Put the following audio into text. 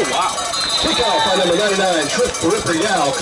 Oh, wow. Kickoff by number 99, Trip Ripper Yao.